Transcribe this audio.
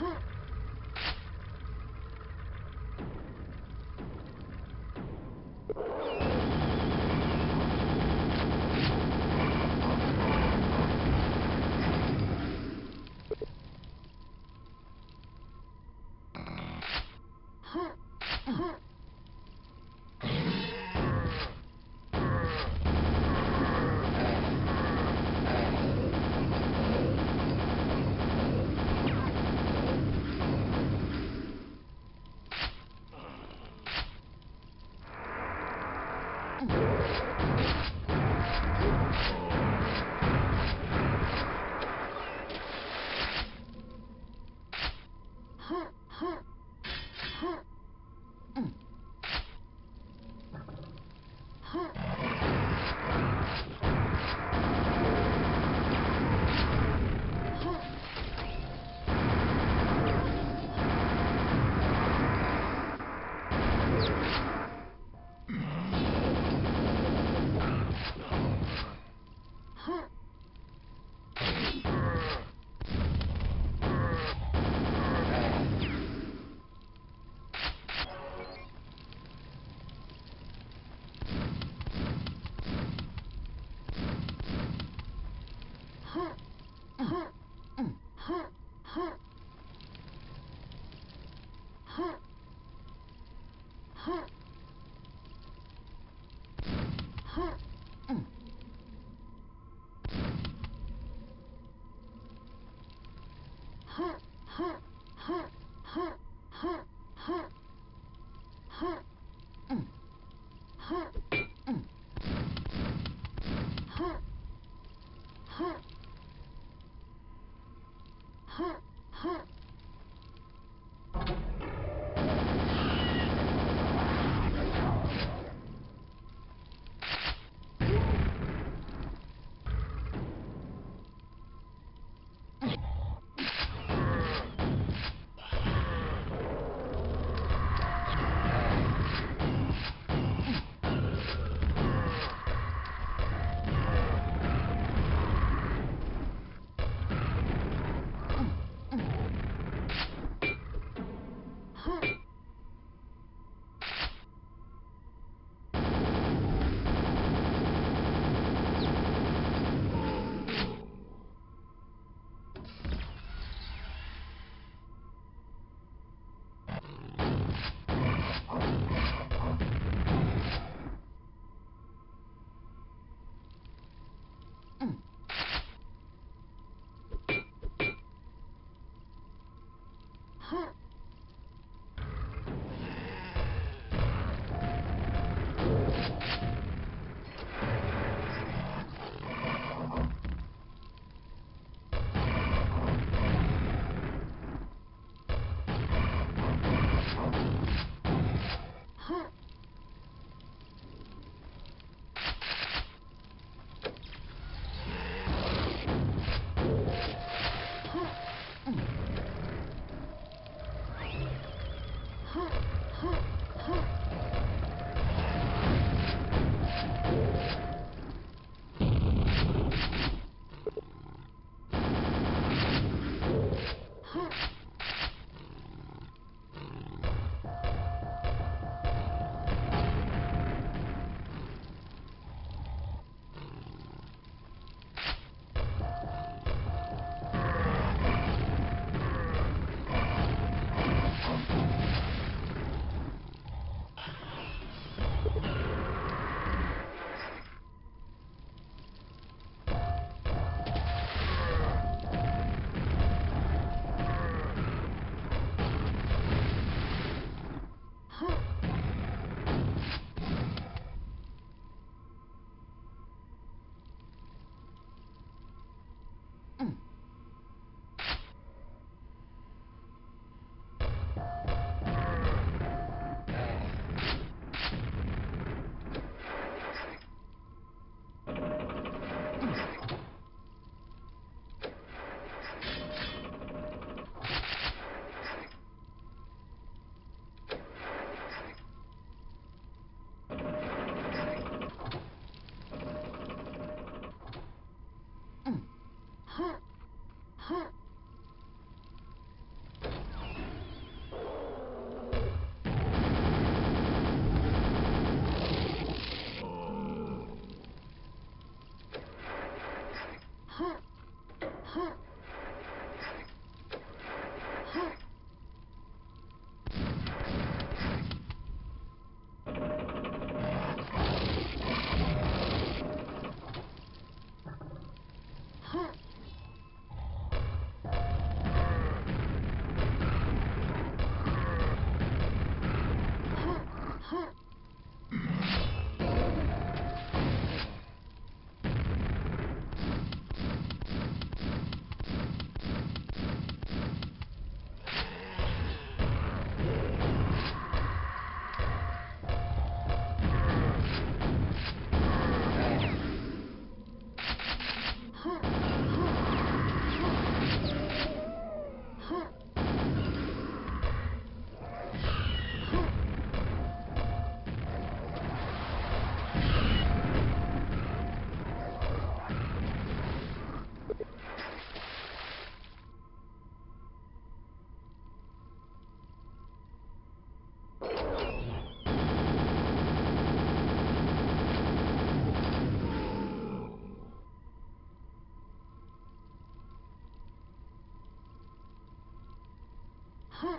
Huh. 哼哼。哼哼